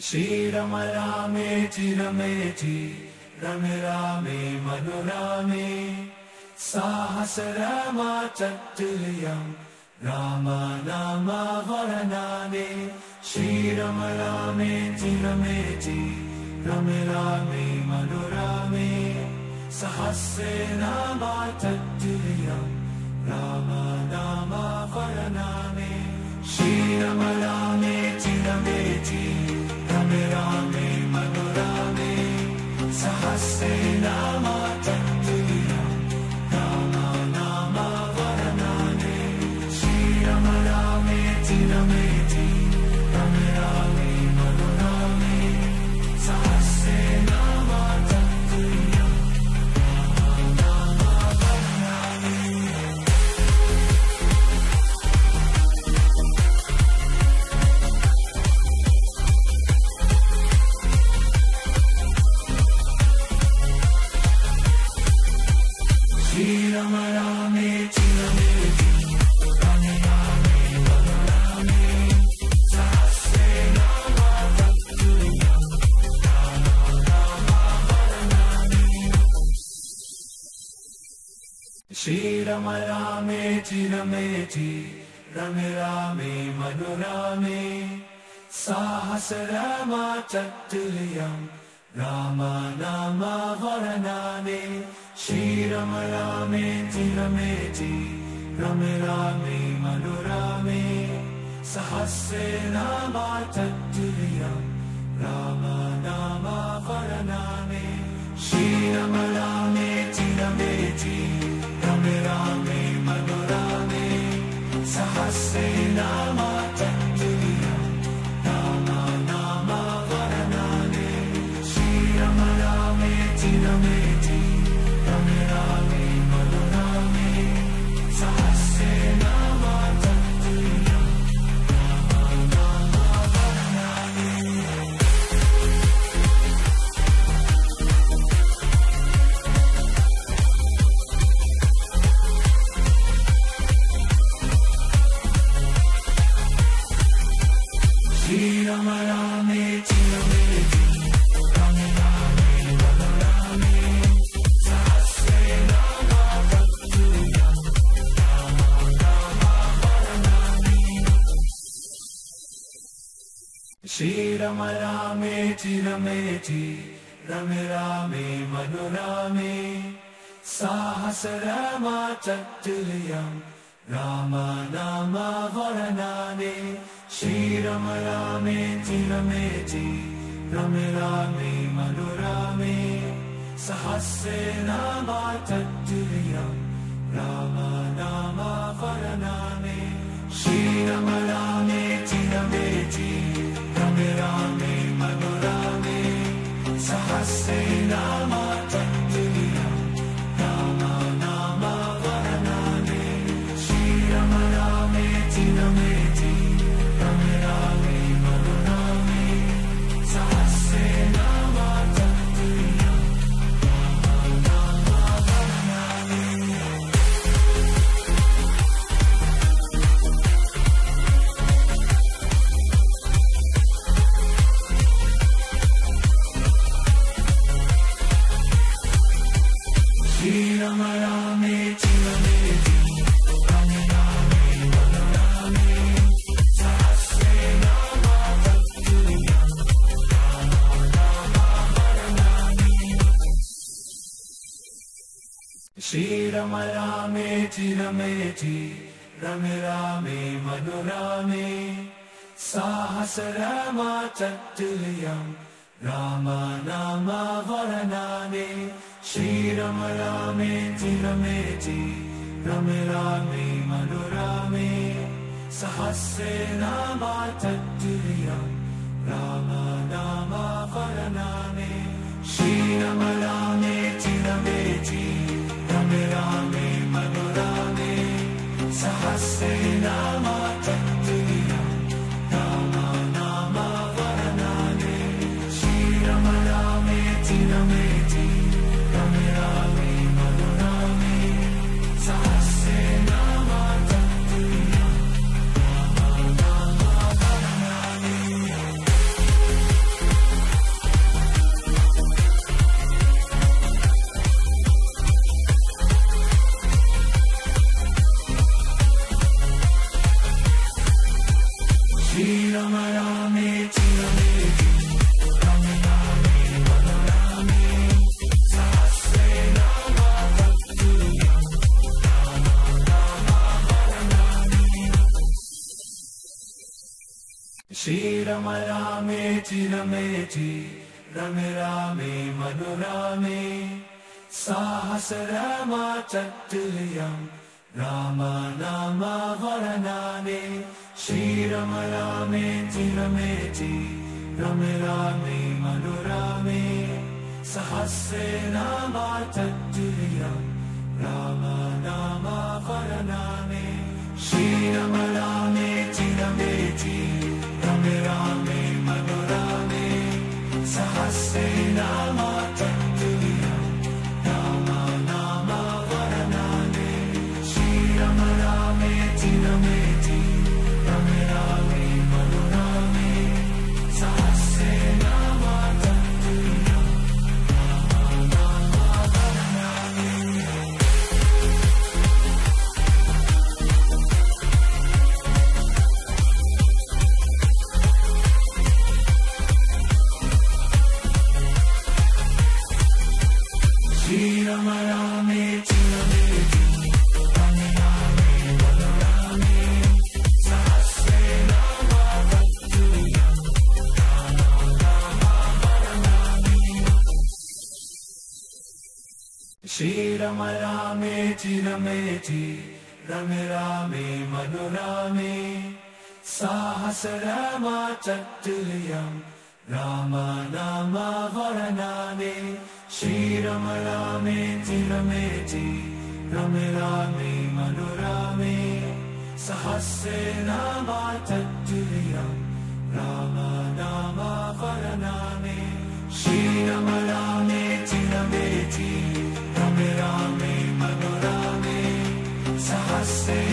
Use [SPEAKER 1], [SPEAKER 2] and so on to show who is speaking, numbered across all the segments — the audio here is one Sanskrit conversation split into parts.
[SPEAKER 1] श्रीरम रामेति रमेति रम रामे मनुरामे साहस रामाचतुर्यम् राम नाम वरनाने श्रीरम रामेति रमेति रम रामे मनुरामे सहस्रे नामाचतुर्यम् राम नाम वरनामे श्रीरम रामेति रमेति रम मनुरामे सहस्रे नामाचतुर्यम् रामेति रमेति रम रामे मनुरामे। राम नाम वरनाने श्रीरम रामेति रमेति रम रामे मनुरामे। सहस्रे नामाचतुर्यम् राम नाम वरनाने श्रीरम रामेति रमेति रम रम रामे मनुरामे। साहस राम नाम वरनाने श्रीरम रामेति रमेति रम रामे मनुरामे। सहस्रे नामाचतुर्यम् राम नाम वरनाने श्रीरम रामेति रमेति रम रामे मनुरामे It's a रामेति रमेति रम रामे मनुरामे साहस रामाचतुर्यम् राम नाम वरनाने श्रीरम रामेति रमेति रम रामे मनुरामे सहस्रे नामाचतुर्यम् राम नाम वरनाने श्रीरम रामेति रमेति रम रामे വനുരാമേ സാഹസരമാചട്ടുലയം രാമനാമവരനാനേ ശ്രീരമ രാമേ ചിരമേ ചി രമ രാമേ മനുരാമേ സഹസ്രേ രാമാചട്ടുലയം രാമനാമവരനാനേ ശ്രീരമ രാമേ ചിരമേ ചി രമ രാമേ മനുരാമേ സഹസ്രേ രാമ रामे चिरमेति रमे रामे मनोरामे साहसरमाचतुर्यम् राम नाम वरनाने श्रीरम रामे चिरमेति रमे रामे मनोरामे सहस्रे नामाचतुर्यम् राम नाम वरनामे श्रीरम रामे चिरमेति रमे रामे मनोरामे i Sahase.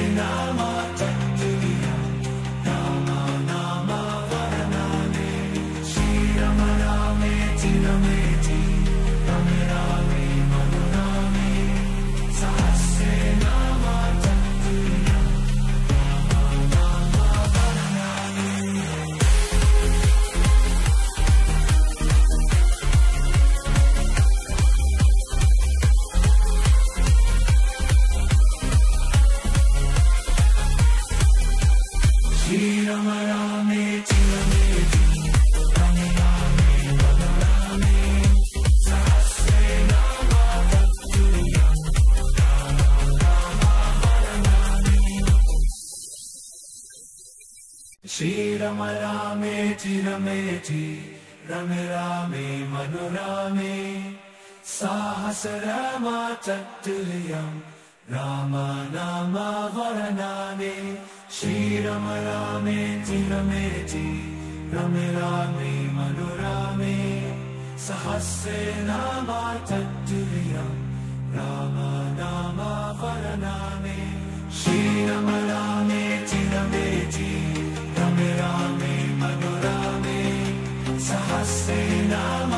[SPEAKER 1] चिरमेति रमे रामे मनोरामे साहसरमाचतुर्यम् राम नाम वरनाने श्रीरम रामे चिरमेति रमे रामे मनोरामे सहस्रे नामाचतुर्यम् राम नाम वरनामे। श्रीरम रामे चिरमेति रमे रामे Sahasena.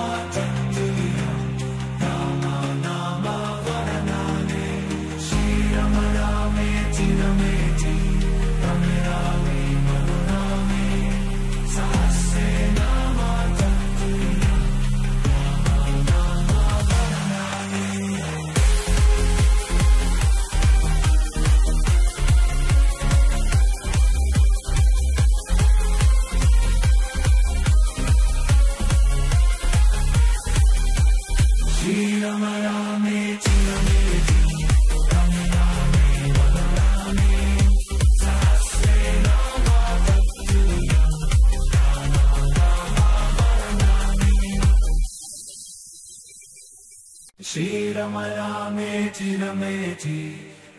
[SPEAKER 1] चिरमेति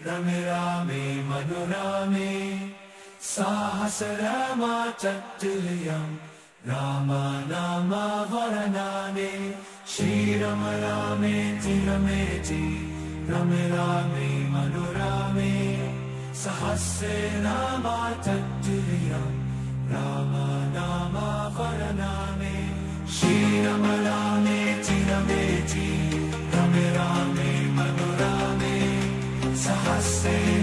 [SPEAKER 1] रमे रामे मनोरामे साहसरमाचतुर्यम् राम नाम वरनाने श्रीरम रामे चिरमेति रमे रामे मनोरामे सहस्रे राम नाम वरनामे श्रीरम रामे चिरमेति रमे रामे nossa.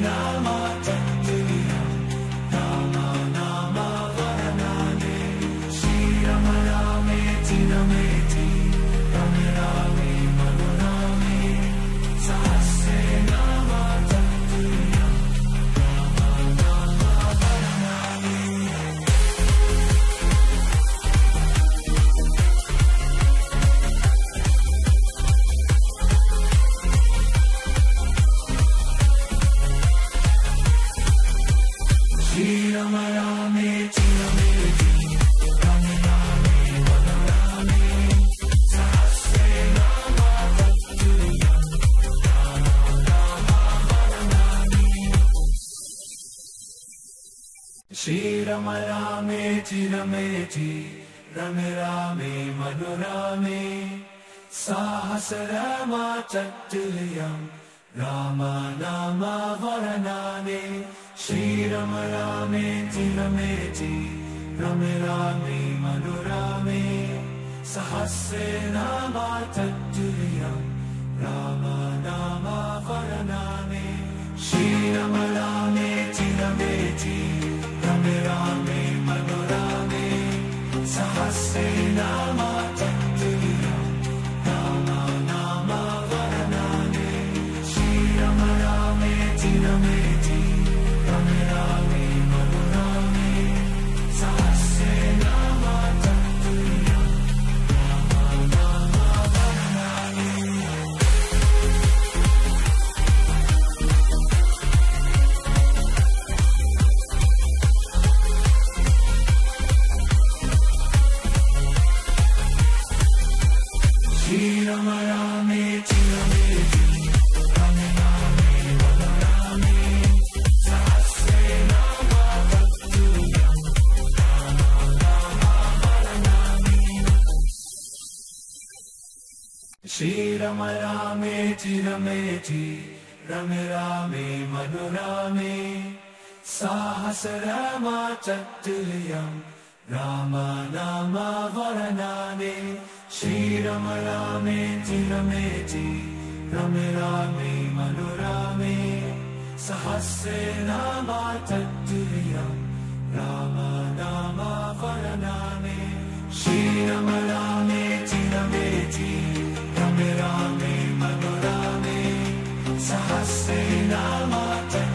[SPEAKER 1] रमेचि रमे रामे मनोरामे साहस रामा चतुर्यम् रामा नामा वरनाने श्रीरम रामेति रमेचि रमे रामे मनोरामे सहस्रे नामा चतुर्यम् रामा नामा वरनाने श्रीरम रामेति रमेचि रमे रामे it's a hot. Sahasrama Chattuliyam Rama Nama Varanane Shri Rama Rameeti Rameeti Rame Rame Manurame Sahasrama Chattuliyam Rama Nama Varanane Shri Rama Rameeti Rameeti Rame Rame Manurame Sahasrama Chattuliyam Rama Nama Varanane Shri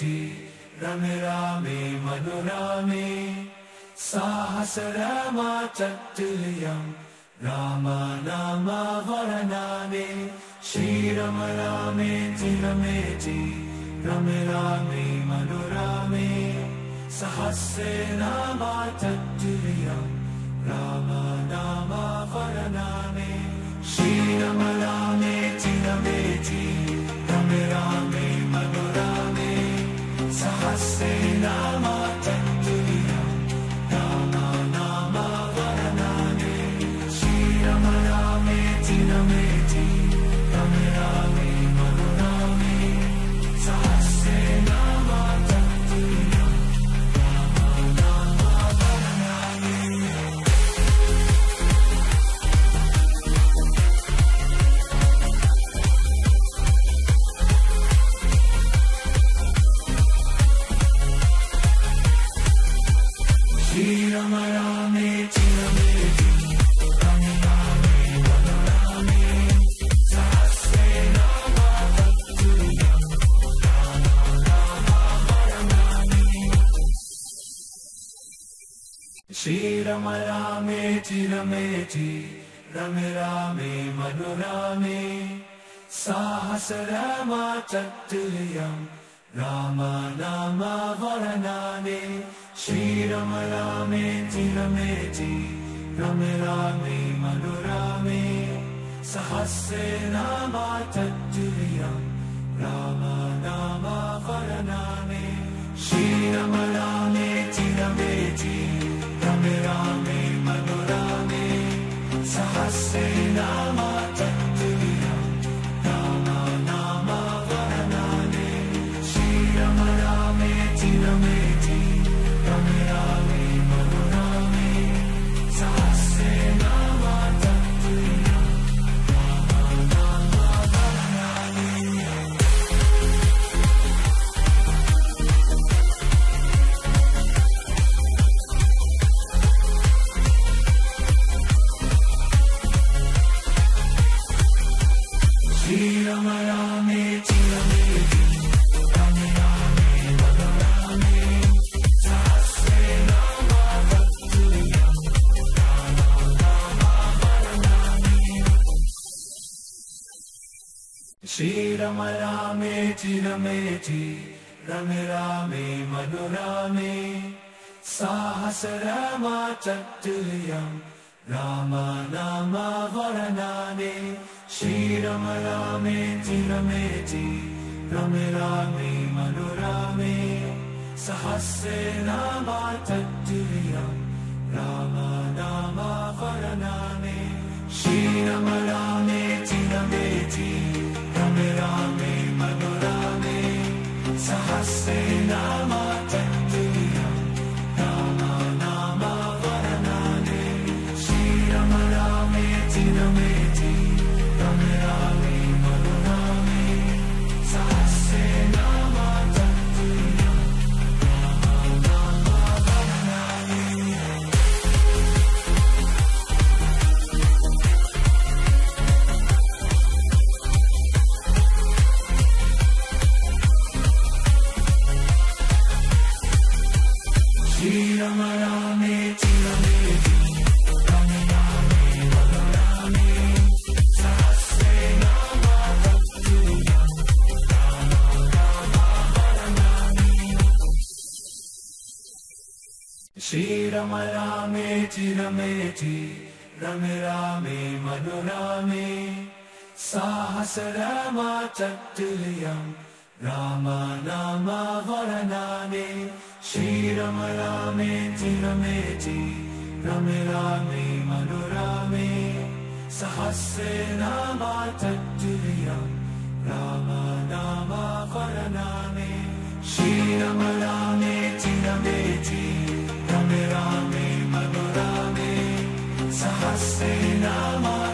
[SPEAKER 1] Rame Manurame Sahasrama Chattuliyam Rama Nama Varanane Shri Rama Rameeti Rameeti Rame Rame Manurame Sahasrama Chattuliyam Rama Nama Varanane Shri Rama Rameeti Rameeti Rame Rame Manurame say रमेचि रमे रामे मनुरामे साहस रामा चतुर्यम् रामा नामा वरनाने श्रीरम रामेति रमेति रमे रामे मनुरामे सहस्रे नामा चतुर्यम् रामा नामा वरनाने श्रीरम रामेति रमेति रमे रामे Hasan Hüseyin aman சரமாச்சத்துலியம் ராம நாம வரணானே ஸ்ரீரம ராமே ஜி ரமே ஜி ரமே ராமே மனுராமே சஹசே நாமாச்சத்துலியம் ராம நாம வரணானே ஸ்ரீரம ராமே ஜி ரமே ஜி ரமே ராமே மனுராமே சஹசே நாமா श्रीरम रामेति रमेति रमे रामे मधुरामे साहस रमाचतुर्यम् राम नाम वरनाने श्रीरम रामेति रमेति रमे रामे मधुरामे सहस्रे नामाचतुर्यम् राम नाम वरनाने श्रीरम रामेति रमेति रमे रामे मधुरामे सहस्रे नामाचतुर्यम्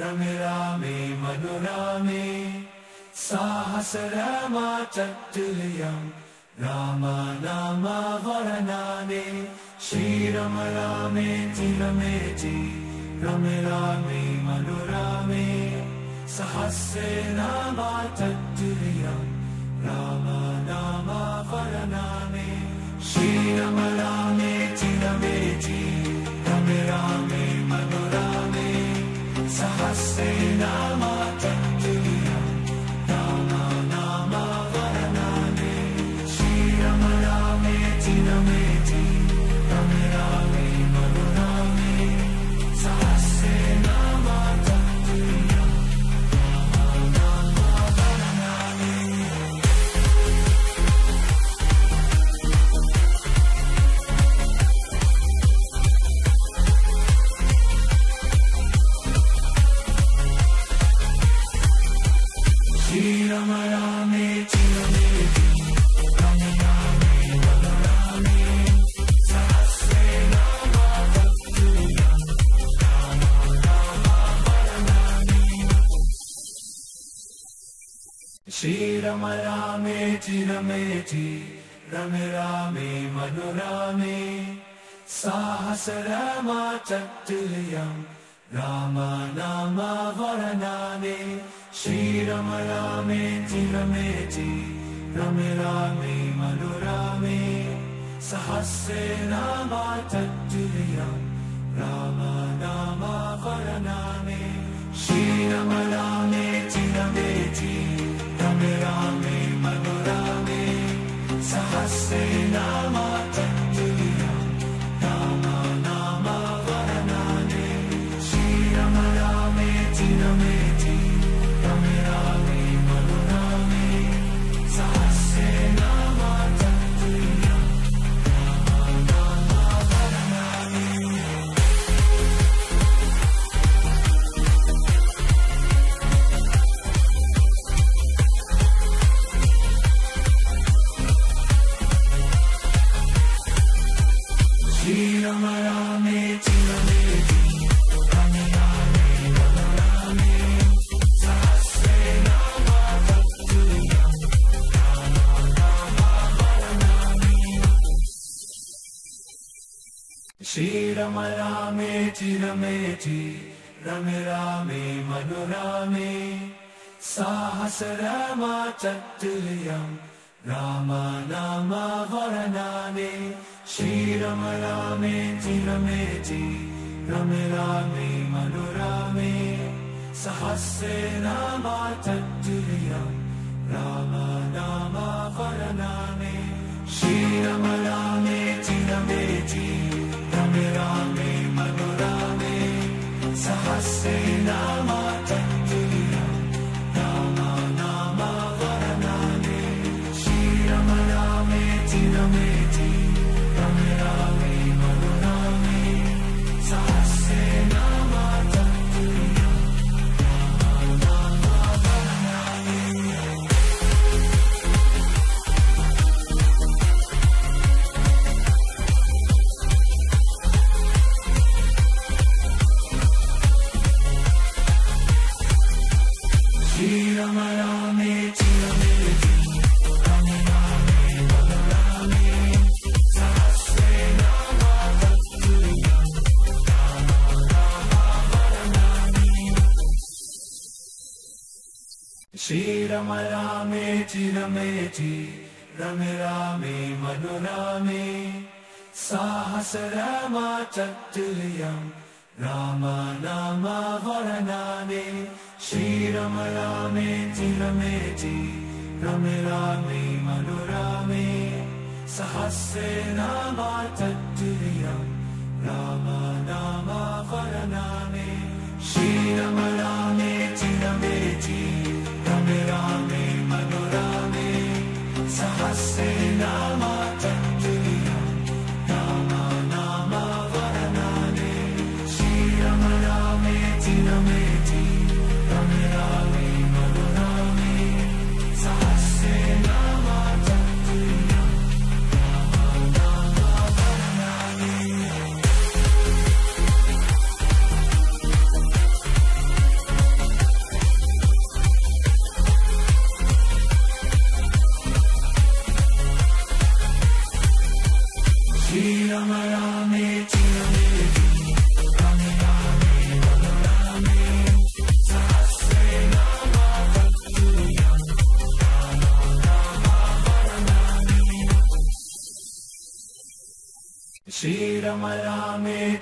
[SPEAKER 1] रमे रामे मधुरामे साहस रमाचतुर्यम् राम नाम वरनाने श्रीरम रामेति रमेति रमे रामे मधुरामे सहस्रे नामाचतुर्यम् राम नाम वरनाने श्रीरम रमे रामे। मधुरामे Sahasrinama श्रीरम रामेति रमेति रमे रामे मधुरामे साहस रमाचतुर्यम् राम नाम वरनाने श्रीरम रामेति रमेति रमे रामे मधुरामे सहस्रे नामाचतुर्यम् राम नाम वरनाने श्रीरम रामेति रमेति रामे मधुरामे सहस्रे नामाचतुर्यम् रमेति रमे रामे मनुरामे साहस रमा चतुर्यम् राम नाम वरनाने श्रीरम रामेति रमेति रमे रामे मनुरामे सहस्रे नाम चतुर्यम् राम नाम वरनाने श्रीरम रामेति Hasena श्रीरम रामे चिरमेचि रमे रामे मनोरामे साहस रमा चतुर्यम् राम नाम वरनाने श्रीरम रामे चिरमेचि रमे रामे मनोरामे सहस्रे नाम चतुर्यम् राम नाम वरनाने श्रीरम रामे चिरमेचि मनोरामे सहस्रे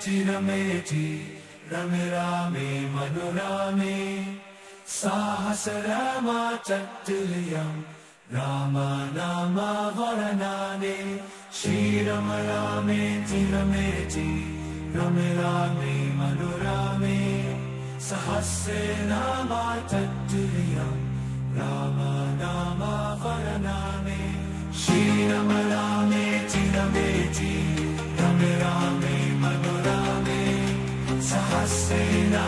[SPEAKER 1] रामे चिरमेचि रमे रामे मनोरामे साहस रमा चतुर्यम् राम नाम वरनाने श्रीरम रामे चिरमेचि रमे रामे मनोरामे सहस्रे नाम चतुर्यम् राम नाम वरनाने श्रीरम रामे चिरमेचि रमे रामे मनोरामे Hasina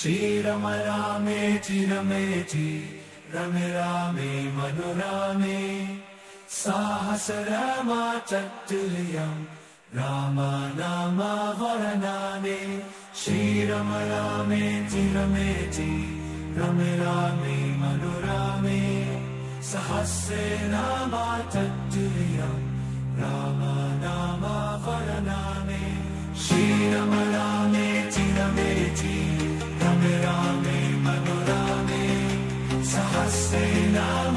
[SPEAKER 1] श्रीरम रामे चिरमेचि रमे रामे मनोरामे। साहस रमा चतुर्यम् राम नाम वरनाने श्रीरम रामे चिरमेचि रमे रामे मनोरामे। सहस्रे नाम चतुर्यम् राम नाम वरनाने श्रीरम रामे मनोरामे सहस्रे नाम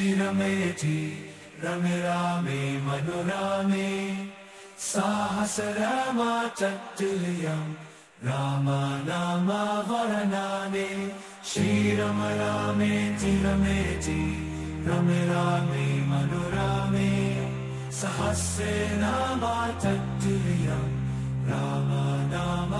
[SPEAKER 1] रमेति रमे रामे साहस रामाचतुर्यम् राम नाम वरनामे। श्रीरम रामेति रमेति रमे रामे मनोरामे। सहस्रे राम नाम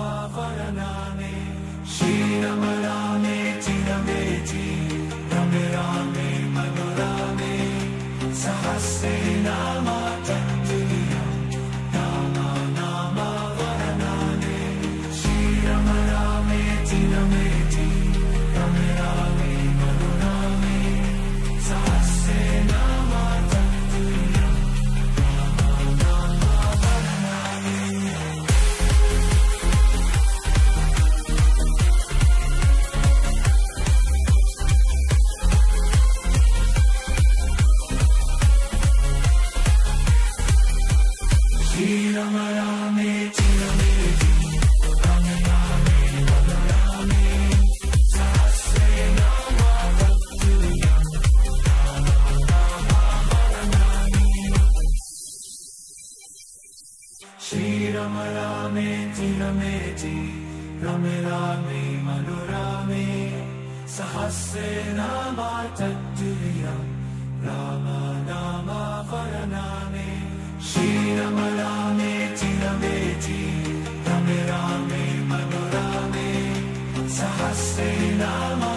[SPEAKER 1] श्रीरम रामे चिरमेति रमे रामे मनोरामे सहस्रे नामाचतुर्यम् राम नाम वरनामे श्रीरम रामे चिरमेति रमे रामे मनोरामे सहस्रे नामाचतुर्यम्